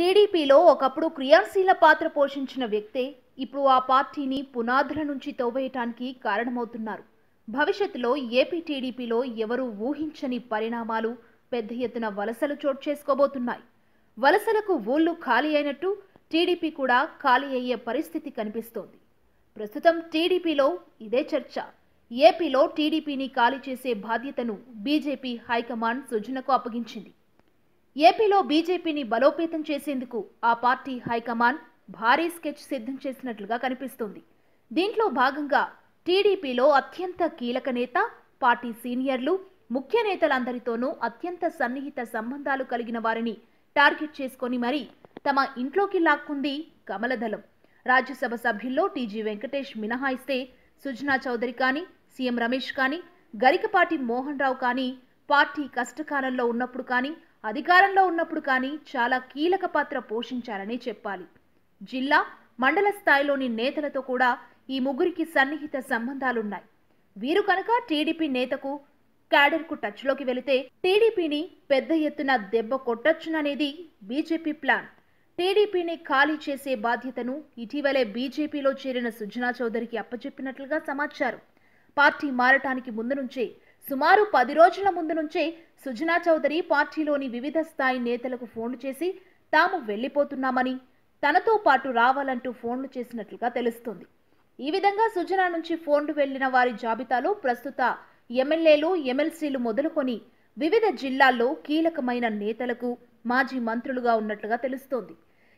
టీడీపీలో ఒకప్పుడు క్రియాశీల పాత్ర పోషించిన వ్యక్తే ఇప్పుడు ఆ పార్టీని పునాదుల నుంచి తోవేయటానికి కారణమవుతున్నారు. భవిష్యత్తులో ఏపీ టీడీపీలో ఎవరు ఊహించని పరిణామాలు పెద్ద ఎత్తున వలసలు చోటు చేసుకోబోతున్నాయి. వలసలకు ఊళ్ళు ఖాళీ అయినట్టు టీడీపీ కూడా ఖాళీ అయ్యే పరిస్థితి కనిపిస్తోంది. ప్రస్తుతం టీడీపీలో ఇదే చర్చ. ఏపీలో టీడీపీని ఖాళీ చేసే బాధ్యతను బీజేపీ హైకమాండ్ సుజనకు అప్పగించింది. ఏపీలో బీజేపీని బలోపేతం చేసేందుకు ఆ పార్టీ హైకమాండ్ భారీ స్కెచ్ సిద్ధం చేసినట్లుగా కనిపిస్తోంది. దీంట్లో భాగంగా టీడీపీలో అత్యంత కీలక నేత పార్టీ సీనియర్లు ముఖ్య నేతలందరితోనూ అత్యంత సన్నిహిత సంబంధాలు కలిగిన వారిని టార్గెట్ చేసుకొని మరీ తమ ఇంట్లోకి లాక్కుంది కమలదళం. రాజ్యసభ సభ్యుల్లో టీజీ వెంకటేష్ మినహాయిస్తే సుజనా చౌదరి కానీ సీఎం రమేష్ కానీ గరికపాటి మోహన్ రావు కానీ పార్టీ కష్టకాలంలో ఉన్నప్పుడు కానీ అధికారంలో ఉన్నప్పుడు కానీ చాలా కీలక పాత్ర పోషించారని చెప్పాలి. జిల్లా మండల స్థాయిలోని నేతలతో కూడా ఈ ముగ్గురికి సన్నిహిత సంబంధాలున్నాయి. వీరు కనుక టీడీపీ నేతకు క్యాడర్కు టచ్లోకి వెళితే టీడీపీని పెద్ద ఎత్తున దెబ్బ కొట్టొచ్చుననేది బీజేపీ ప్లాన్. టీడీపీని ఖాళీ చేసే బాధ్యతను ఇటీవలే బీజేపీలో చేరిన సుజనా చౌదరికి అప్పచెప్పినట్లుగా సమాచారం. పార్టీ మారటానికి ముందు నుంచే సుమారు పది రోజుల ముందు నుంచే సుజనా చౌదరి పార్టీలోని వివిధ స్థాయి నేతలకు ఫోన్లు చేసి తాము వెళ్ళిపోతున్నామని తనతో పాటు రావాలంటూ ఫోన్లు చేసినట్లుగా తెలుస్తోంది. ఈ విధంగా సుజనా నుంచి ఫోన్లు వెళ్ళిన వారి జాబితాలో ప్రస్తుత ఎమ్మెల్యేలు ఎమ్మెల్సీలు మొదలుకొని వివిధ జిల్లాల్లో కీలకమైన నేతలకు మాజీ మంత్రులుగా ఉన్నట్లుగా తెలుస్తోంది.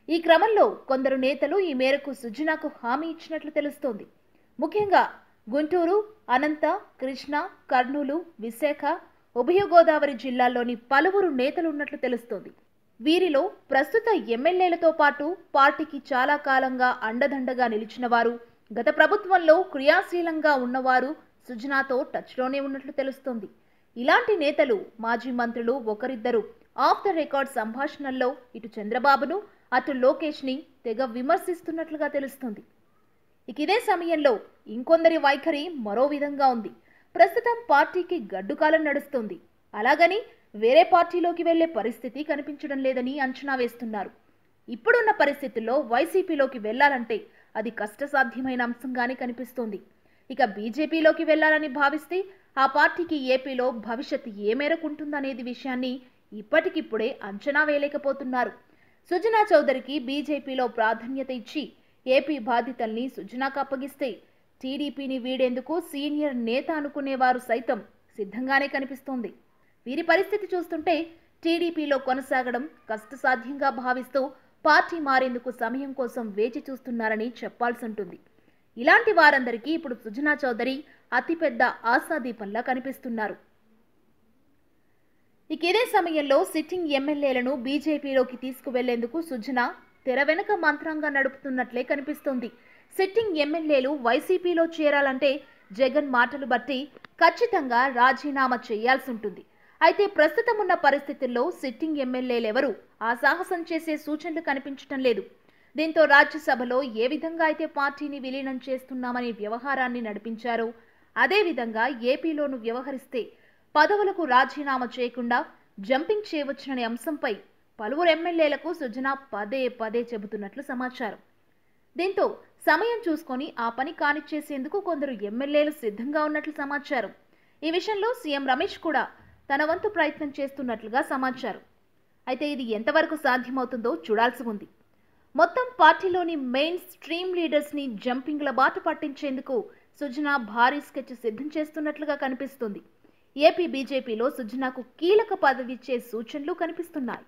ఈ క్రమంలో కొందరు నేతలు ఈ మేరకు సుజనాకు హామీ ఇచ్చినట్లు తెలుస్తోంది. ముఖ్యంగా గుంటూరు అనంత కృష్ణ కర్నూలు విశాఖ ఉభయ గోదావరి జిల్లాల్లోని పలువురు నేతలు ఉన్నట్లు తెలుస్తోంది. వీరిలో ప్రస్తుత ఎమ్మెల్యేలతో పాటు పార్టీకి చాలా కాలంగా అండదండగా నిలిచినవారు గత ప్రభుత్వంలో క్రియాశీలంగా ఉన్నవారు సుజనాతో టచ్లోనే ఉన్నట్లు తెలుస్తోంది. ఇలాంటి నేతలు మాజీ మంత్రులు ఒకరిద్దరు ఆఫ్ ద రికార్డ్ సంభాషణల్లో ఇటు చంద్రబాబును అటు లోకేష్ని తెగ విమర్శిస్తున్నట్లుగా తెలుస్తుంది. ఇక ఇదే సమయంలో ఇంకొందరి వైఖరి మరో విధంగా ఉంది. ప్రస్తుతం పార్టీకి గడ్డుకాలం నడుస్తుంది. అలాగని వేరే పార్టీలోకి వెళ్ళే పరిస్థితి కనిపించడం లేదని అంచనా వేస్తున్నారు. ఇప్పుడున్న పరిస్థితుల్లో వైసీపీలోకి వెళ్ళాలంటే అది కష్టసాధ్యమైన అంశంగానే కనిపిస్తోంది. ఇక బీజేపీలోకి వెళ్ళాలని భావిస్తే ఆ పార్టీకి ఏపీలో భవిష్యత్ ఏ మేరకు ఉంటుందనేది విషయాన్ని ఇప్పటికిప్పుడే అంచనా వేయలేకపోతున్నారు. సుజనా చౌదరికి బీజేపీలో ప్రాధాన్యత ఇచ్చి ఏపీ బాధితుల్ని సుజనాకు అప్పగిస్తే టీడీపీని వీడేందుకు సీనియర్ నేత అనుకునేవారు సైతం సిద్ధంగానే కనిపిస్తోంది. వీరి పరిస్థితి చూస్తుంటే టీడీపీలో కొనసాగడం కష్టసాధ్యంగా భావిస్తూ పార్టీ మారేందుకు సమయం కోసం వేచి చూస్తున్నారని చెప్పాల్సి ఉంటుంది ఇలాంటి వారందరికీ ఇప్పుడు సుజనా చౌదరి అతిపెద్ద ఆశాదీపంలా కనిపిస్తున్నారు. ఇక ఇదే సమయంలో సిట్టింగ్ ఎమ్మెల్యేలను బీజేపీలోకి తీసుకువెళ్ళేందుకు సుజనా తెర వెనుక మంత్రంగా నడుపుతున్నట్లే కనిపిస్తోంది. సిట్టింగ్ ఎమ్మెల్యేలు వైసీపీలో చేరాలంటే జగన్ మాటలు బట్టి ఖచ్చితంగా రాజీనామా చేయాల్సి ఉంటుంది అయితే ప్రస్తుతం ఉన్న పరిస్థితుల్లో సిట్టింగ్ ఎమ్మెల్యేలెవరూ ఆ సాహసం చేసే సూచనలు కనిపించటం లేదు. దీంతో రాజ్యసభలో ఏ విధంగా అయితే పార్టీని విలీనం చేస్తున్నామని వ్యవహారాన్ని నడిపించారో అదేవిధంగా ఏపీలోను వ్యవహరిస్తే పదవులకు రాజీనామా చేయకుండా జంపింగ్ చేయవచ్చుననే అంశంపై పలువురు ఎమ్మెల్యేలకు సుజన పదే పదే చెబుతున్నట్లు సమాచారం. దీంతో సమయం చూసుకొని ఆ పని కానిచ్చేసేందుకు కొందరు ఎమ్మెల్యేలు సిద్ధంగా ఉన్నట్లు సమాచారం. ఈ విషయంలో సీఎం రమేష్ కూడా తన వంతు ప్రయత్నం చేస్తున్నట్లుగా సమాచారం. అయితే ఇది ఎంతవరకు సాధ్యమవుతుందో చూడాల్సి ఉంది. మొత్తం పార్టీలోని మెయిన్ స్ట్రీమ్ లీడర్స్ని జంపింగ్ల బాట పట్టించేందుకు సుజన భారీ స్కెచ్ సిద్ధం చేస్తున్నట్లుగా కనిపిస్తుంది. ఏపీ బీజేపీలో సుజనాకు కీలక పదవిచ్చే సూచనలు కనిపిస్తున్నాయి.